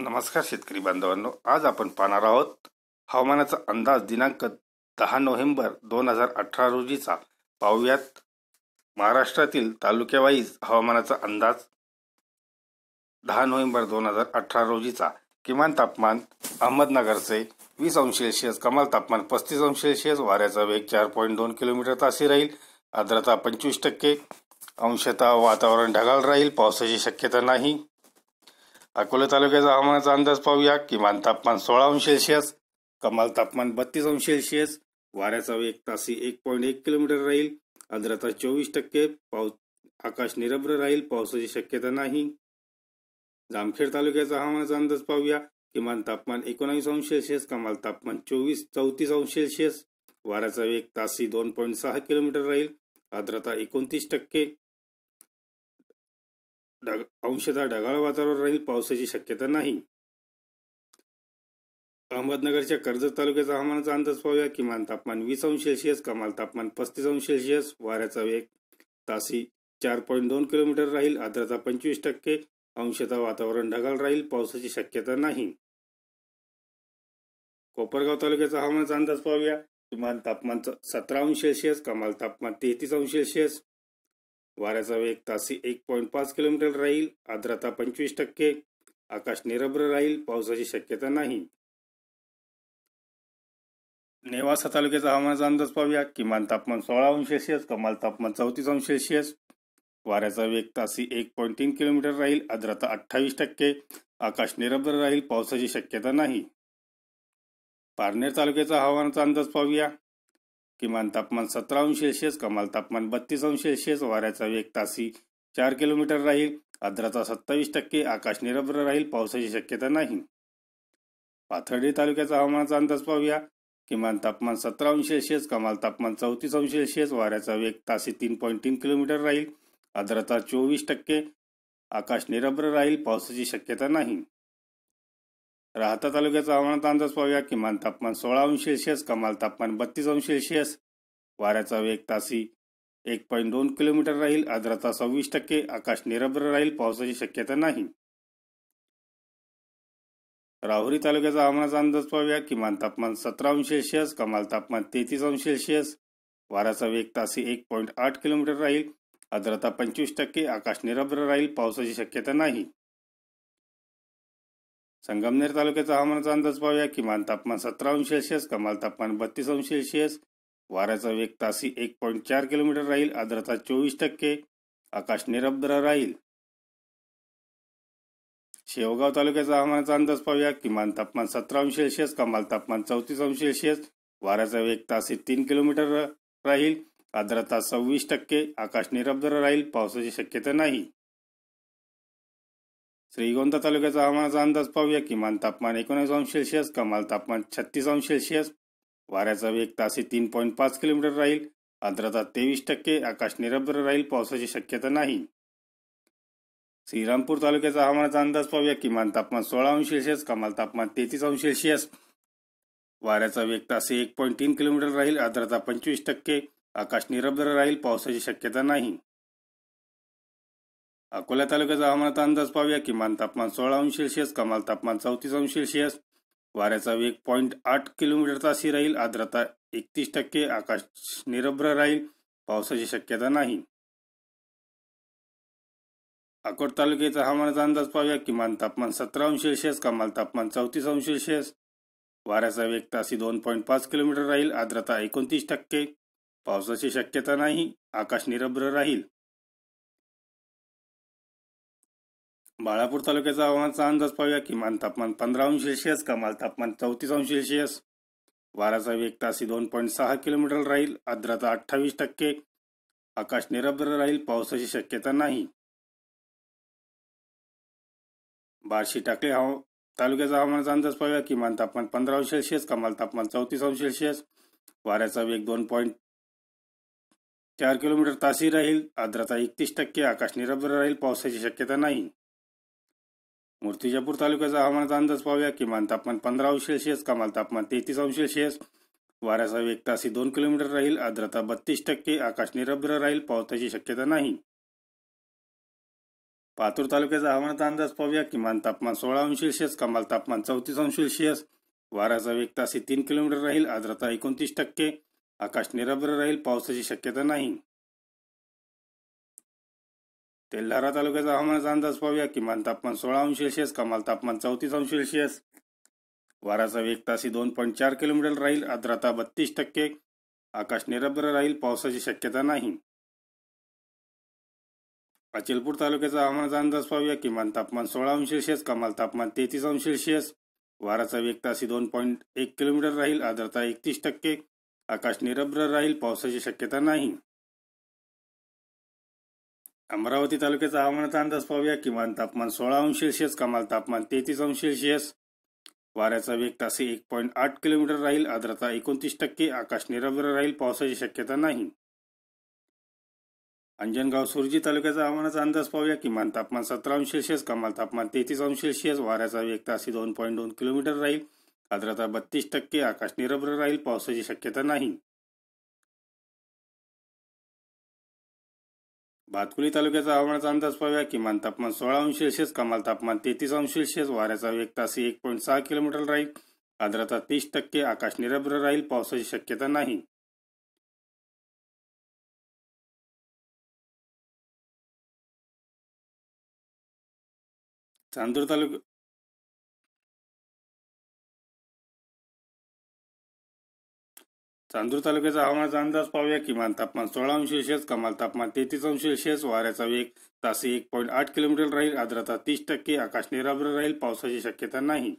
नमस्कार शेतकरी बांधवांनो. आज आपण पाहणार आहोत हवामानाचा अंदाज दिनांक दहा नोव्हेंबर दोन हजार अठरा रोजीचा. पाहूयात महाराष्ट्रातील तालुक्यावाईज हवामानाचा अंदाज दहा नोव्हेंबर दोन हजार अठरा रोजीचा. किमान तापमान अहमदनगरचे वीस अंश सेल्सिअस कमाल तापमान पस्तीस अंश सेल्सिअस वाऱ्याचा वेग चार पॉईंट दोन किलोमीटर तासी राहील. आर्द्रता पंचवीस टक्के अंशतः वातावरण ढगाळ राहील पावसाची शक्यता नाही. अकोला तालुक्याचा हवामानाचा अंदाज पाहूया. किमान तापमान सोळा अंश सेल्सिअस कमाल तापमान बत्तीस अंश सेल्सिअस वाऱ्याचा वेग तासी एक पॉईंट एक किलोमीटर राहील. आर्द्रता चोवीस टक्के पाऊस आकाश निरभ्र राहील पावसाची शक्यता नाही. जामखेड तालुक्याचा हवामानाचा अंदाज पाहूया. किमान तापमान एकोणावीस अंश सेल्सिअस कमाल तापमान चोवीस चौतीस अंश सेल्सिअस वाऱ्याचा वेग तासी दोन पॉईंट सहा किलोमीटर राहील. आर्द्रता एकोणतीस टक्के ढग अंशतः ढगाळ वातावरण राहील पावसाची शक्यता नाही. अहमदनगरच्या कर्जत तालुक्याचा हवामानाचा अंदाज पाहूया. किमान तापमान वीस अंश सेल्सिअस कमाल तापमान पस्तीस अंश सेल्सिअस वाऱ्याचा वेग तासी चार पॉईंट दोन किलोमीटर राहील. आर्द्रता पंचवीस टक्के अंशतः वातावरण ढगाळ राहील पावसाची शक्यता नाही. कोपरगाव तालुक्याचा हवामानाचा अंदाज पाहूया. किमान तापमान सतरा अंश सेल्सिअस कमाल तापमान तेहतीस अंश सेल्सिअस वाऱ्याचा वेग तासी एक पॉईंट पाच किलोमीटर राहील. आर्द्रता पंचवीस टक्के. आकाश निरभ्र राहील. पावसाची शक्यता नाही. नेवासा तालुक्याचा हवामानाचा अंदाज पाहूया. किमान तापमान सोळा अंश सेल्सिअस कमाल तापमान चौतीस अंश सेल्सिअस. वाऱ्याचा वेग तासी एक पॉईंट तीन किलोमीटर राहील. आर्द्रता अठ्ठावीस टक्के. आकाश निरभ्र राहील. पावसाची शक्यता नाही. पारनेर तालुक्याचा हवामानाचा अंदाज पाहूया. किमान तापमान सतरा अंश सेल्सिअस कमाल तापमान बत्तीस अंश सेल्सिअस वाऱ्याचा वेग तासी चार किलोमीटर राहील. आर्द्रता सत्तावीस टक्के आकाश निरभ्र राहील पावसाची शक्यता नाही. पाथर्डी तालुक्याचा हवामानाचा अंदाज पाहूया. किमान तापमान सतरा अंश सेल्सिअस कमाल तापमान चौतीस अंश सेल्सिअस वाऱ्याचा वेग तासी तीन पॉईंट तीन किलोमीटर राहील. आर्द्रता चोवीस टक्के आकाश निरभ्र राहील पावसाची शक्यता नाही. राहता तालुक्याचा हवामानाचा अंदाज पाहूया. किमान तापमान सोळा अंश सेल्सिअस कमाल तापमान बत्तीस अंश सेल्सिअस. वाऱ्याचा वेग तासी एक पॉईंट दोन किलोमीटर राहील. आर्द्रता सव्वीस टक्के. आकाश निरभ्र राहील. पावसाची शक्यता नाही. राहुरी तालुक्याचा हवामानाचा अंदाज पाहूया. किमान तापमान सतरा अंश सेल्सिअस कमाल तापमान तेहतीस अंश सेल्सिअस. वाऱ्याचा वेग तासी एक पॉईंट आठ किलोमीटर राहील. आर्द्रता पंचवीस टक्के. आकाश निरभ्र राहील. पावसाची शक्यता नाही. संगमनेर तालुक्याचा हवामानाचा अंदाज पाहूया. किमान तापमान सतरा अंश सेल्सिअस कमाल तापमान बत्तीस अंश सेल्सिअस. वाऱ्याचा वेग तासी एक पॉईंट चार किलोमीटर राहील. आर्द्रता चोवीस टक्के. आकाश निरभ्र राहील. शेवगाव तालुक्याचा हवामानाचा अंदाज पाहूया. किमान तापमान सतरा अंश सेल्सिअस कमाल तापमान चौतीस अंश सेल्सिअस. वाऱ्याचा वेग तासी तीन किलोमीटर राहील. आर्द्रता सव्वीस टक्के. आकाश निरभ्र राहील. पावसाची शक्यता नाही. श्रीगोंदा तालुक्याचा हवामानाचा अंदाज पाहूया किमान तापमान एकोणीस अंश सेल्सिअस कमाल तापमान छत्तीस अंश सेल्सिअस. वाऱ्याचा वेग तासे तीन पॉईंट पाच किलोमीटर राहील. आर्द्रता तेवीस टक्के आकाश निरभ्र राहील पावसाची शक्यता नाही. श्रीरामपूर तालुक्याचा हवामानाचा अंदाज पाहूया किमान तापमान सोळा अंश सेल्सिअस कमाल तापमान तेहतीस अंश सेल्सिअस. वाऱ्याचा वेग तासे एक पॉईंट तीन किलोमीटर राहील आर्द्रता पंचवीस टक्के आकाश निरभ्र राहील पावसाची शक्यता नाही. अकोला तालुक्याचा हवामानाचा अंदाज पाहूया. किमान तापमान सोळा अंश सेल्सिअस कमाल तापमान चौतीस अंश सेल्सिअस. वाऱ्याचा वेग पॉईंट आठ किलोमीटर तासी राहील. आर्द्रता एकतीस टक्के आकाश निरभ्र राहील. पावसाची शक्यता नाही. अकोट तालुक्याचा हवामानाचा अंदाज पाहूया. किमान तापमान सतरा अंश सेल्सिअस कमाल तापमान चौतीस अंश सेल्सिअस. वाऱ्याचा वेग तासी दोन पॉईंट पाच किलोमीटर राहील. आर्द्रता एकोणतीस टक्के. पावसाची शक्यता नाही. आकाश निरभ्र राहील. बाळापूर तालुक्याचा हवामानाचा अंदाज पाहूया किमान तापमान पंधरा अंश सेल्सिअस कमाल तापमान चौतीस अंश सेल्सिअस. वाऱ्याचा वेग तासी दोन पॉईंट सहा किलोमीटर राहील आर्द्रता अठ्ठावीस टक्के. आकाश निरभ्र राहील पावसाची शक्यता नाही. बार्शी टाकले हवा तालुक्याचा हवामानाचा अंदाज पाहूया किमान तापमान पंधरा अंश सेल्सिअस कमाल तापमान चौतीस अंश सेल्सिअस. वाऱ्याचा वेग दोन पॉईंट चार किलोमीटर तासी राहील आर्द्रता एकतीस टक्के. आकाश निरभ्र राहील पावसाची शक्यता नाही. मूर्तिजापूर तालुक्याचा हवामानाचा अंदाज पाहूया. किमान तापमान पंधरा अंश सेल्सिअस कमाल तापमान तेहतीस अंश सेल्सिअस. वाऱ्याचा वेग तासी दोन किलोमीटर राहील. आर्द्रता बत्तीस टक्के आकाश निरभ्र राहील. पावसाची शक्यता नाही. पातूर तालुक्याचा हवामानाचा अंदाज पाहूया. किमान तापमान सोळा अंश सेल्सिअस कमाल तापमान चौतीस अंश सेल्सिअस. वाऱ्याचा वेग तासी तीन किलोमीटर राहील. आर्द्रता एकोणतीस टक्के आकाश निरभ्र राहील. पावसाची शक्यता नाही. तेल्हारा तालुक्याचा हवामानाचा अंदाज पाहूया. किमान तापमान सोळा अंश सेल्सिअस कमाल तापमान चौतीस अंश सेल्सिअस. वाराचा वेग तासी दोन पॉईंट चार किलोमीटर राहील. आर्द्रता बत्तीस टक्के. आकाश निरभ्र राहील. पावसाची शक्यता नाही. अचलपूर तालुक्याचा हवामानाचा अंदाज पाहूया. किमान तापमान सोळा अंश सेल्सिअस कमाल तापमान तेहतीस अंश सेल्सिअस. वाराचा वेग तासी दोन पॉईंट एक किलोमीटर राहील. आर्द्रता एकतीस टक्के. आकाश निरभ्र राहील. पावसाची शक्यता नाही. अमरावती तालुक्याचा हवामानाचा अंदाज पाहूया. किमान तापमान सोळा अंश सेल्सिअस कमाल तापमान तेहतीस अंश सेल्सिअस वाऱ्याचा वेग तासी एक पॉईंट आठ किलोमीटर राहील. आर्द्रता एकोणतीस टक्के आकाश निरभ्र राहील. पावसाची शक्यता नाही. अंजनगाव सुरजी तालुक्याचा हवामानाचा अंदाज पाहूया. किमान तापमान सतरा अंश सेल्सिअस कमाल तापमान तेहतीस अंश सेल्सिअस वाऱ्याचा वेग तासी दोन पॉईंट दोन किलोमीटर राहील. आर्द्रता बत्तीस टक्के आकाश निरभ्र राहील. पावसाची शक्यता नाही. भातकुली तालुक्याचा हवामानाचा अंदाज पाहूया. किमान तापमान सोळा अंश सेल्सिअस कमाल तापमान तेहतीस अंश सेल्सिअस वाऱ्याचा वेग तासी एक पॉईंट सहा किलोमीटर राहील. आर्द्रता तीस टक्के आकाश निरभ्र राहील पावसाची शक्यता नाही. चांदूर तालुका चांदूर तालुक्याचा हवामानाचा अंदाज पाहूया. किमान तापमान सोळा अंश सेल्सिअस कमाल तापमान तेहतीस अंश सेल्सिअस वाऱ्याचा वेग तासी एक पॉईंट आठ किलोमीटर राहील. आर्द्रता तीस टक्के आकाश निराभ्र राहील पावसाची शक्यता नाही.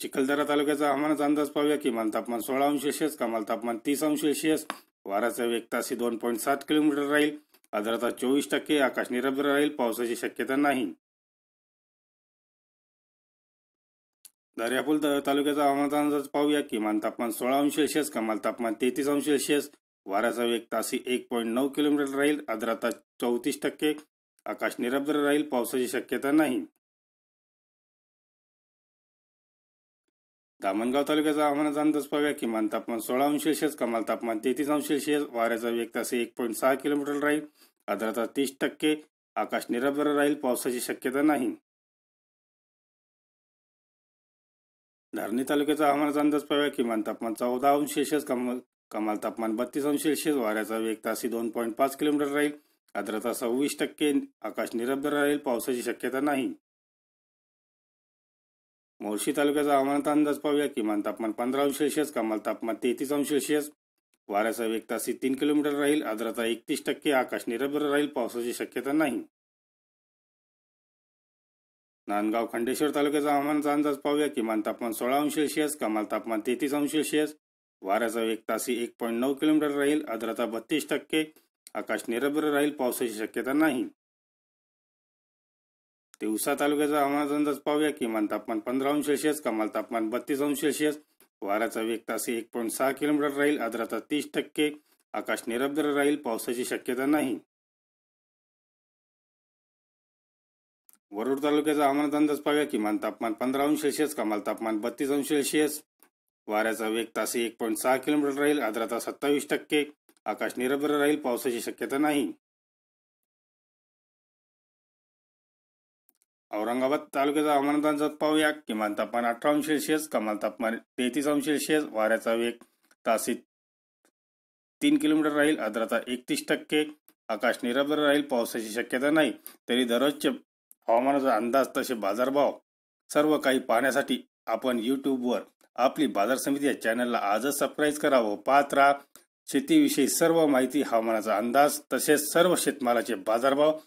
चिखलदरा तालुक्याचा हवामानाचा अंदाज पाहूया. किमान तापमान सोळा अंश सेल्सिअस कमाल तापमान तीस अंश सेल्सिअस वाऱ्याचा वेग तासी दोन पॉईंट सात किलोमीटर राहील. आर्द्रता चोवीस टक्के आकाश निरभ्र राहील पावसाची शक्यता नाही. दर्यापूर तालुक्याचा हवामानाचा अंदाज पाहूया किमान तापमान सोळा अंश सेल्सिअस कमाल तापमान तेहतीस अंश सेल्सिअस वाऱ्याचा वेग तासी एक पॉईंट नऊ किलोमीटर राहील आर्द्रता चौतीस टक्के आकाश निरभ्र राहील पावसाची शक्यता नाही. दामणगाव तालुक्याचा हवामानाचा अंदाज पाहूया किमान तापमान सोळा अंश सेल्सिअस कमाल तापमान तेहतीस अंश सेल्सिअस वाऱ्याचा वेग तासी एक पॉईंट सहा किलोमीटर राहील आर्द्रता तीस टक्के आकाश निरभ्र राहील पावसाची शक्यता नाही. धारणी तालुक्याचा हवामानाचा अंदाज पाहूया किमान तापमान चौदा अंश सेल्सिअस कमाल कमाल तापमान बत्तीस अंश वाऱ्याचा वेग तासी दोन पॉईंट पाच किलोमीटर राहील. आर्द्रता सव्वीस टक्के आकाश निरभ्र राहील पावसाची शक्यता नाही. मोर्शी तालुक्याचा हवामानाचा अंदाज पाहूया. किमान तापमान पंधरा अंश कमाल तापमान तेहतीस अंश वाऱ्याचा वेग तासी तीन किलोमीटर राहील. आर्द्रता एकतीस टक्के आकाश निरभ्र राहील पावसाची शक्यता नाही. नांदगाव खंडेश्वर तालुक्याचा हवामानाचा अंदाज पाहूया. किमान तापमान सोळा अंश सेल्सिअस कमाल तापमान तेहतीस अंश सेल्सिअस वाऱ्याचा वेग तासी एक पॉईंट नऊ किलोमीटर राहील. आर्द्रता बत्तीस टक्के. आकाश निरभ्र राहील. पावसाची शक्यता नाही. दिवसा तालुक्याचा हवामानाचा अंदाज पाहूया. किमान तापमान पंधरा अंश सेल्सिअस कमाल तापमान बत्तीस अंश सेल्सिअस वाऱ्याचा वेग तासी एक पॉईंट सहा किलोमीटर राहील. आर्द्रता तीस टक्के. आकाश निरभ्र राहील. पावसाची शक्यता नाही. वरुड तालुक्याचा हवामान अंदाज पाहूया किमान तापमान पंधरा अंश सेल्सिअस कमाल तापमान बत्तीस अंश सेल्सिअस वाऱ्याचा वेग तासी एक पॉईंट सहा किलोमीटर राहील आर्द्रता सत्तावीस टक्के. आकाश निरभ्र राहील पावसाची शक्यता नाही. औरंगाबाद तालुक्याचा हवामान अंदाज पाहूया किमान तापमान अठरा अंश सेल्सिअस कमाल तापमान तेहतीस अंश सेल्सिअस वाऱ्याचा वेग तासी तीन किलोमीटर राहील आर्द्रता एकतीस टक्के. आकाश निरभ्र राहील पावसाची शक्यता नाही. तरी दररोजचे हवामानाचा अंदाज तसे बाजारभाव सर्व काही पाहण्यासाठी आपण यूट्यूबवर आपली बाजार समिती या चॅनलला आजच सबस्क्राईब करावं पाहत राहा. शेतीविषयी सर्व माहिती हवामानाचा अंदाज तसेच सर्व शेतमालाचे बाजारभाव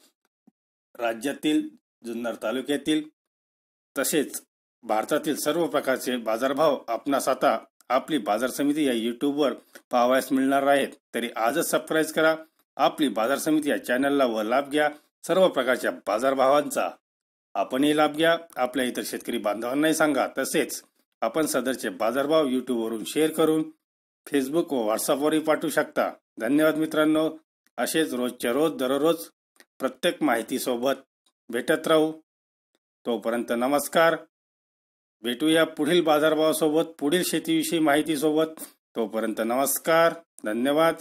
राज्यातील जुन्नर तालुक्यातील तसेच भारतातील सर्व प्रकारचे बाजारभाव आपणास आता आपली बाजार समिती या यूट्यूबवर पाहावयास मिळणार आहेत. तरी आजच सबस्क्राईब करा. आपली बाजार समिती या चॅनलला व लाभ घ्या. सर्व प्रकारच्या बाजारभावांचा आपणही लाभ घ्या. आपल्या इतर शेतकरी बांधवांनाही सांगा. तसेच आपण सदरचे बाजारभाव यूट्यूबवरून शेअर करून फेसबुक व व्हॉट्सअपवरही पाठवू शकता. धन्यवाद मित्रांनो. असेच रोजच्या रोज दररोज प्रत्येक माहितीसोबत भेटत राहू. तोपर्यंत नमस्कार. भेटूया पुढील बाजारभावासोबत पुढील शेतीविषयी माहितीसोबत. तोपर्यंत नमस्कार. धन्यवाद.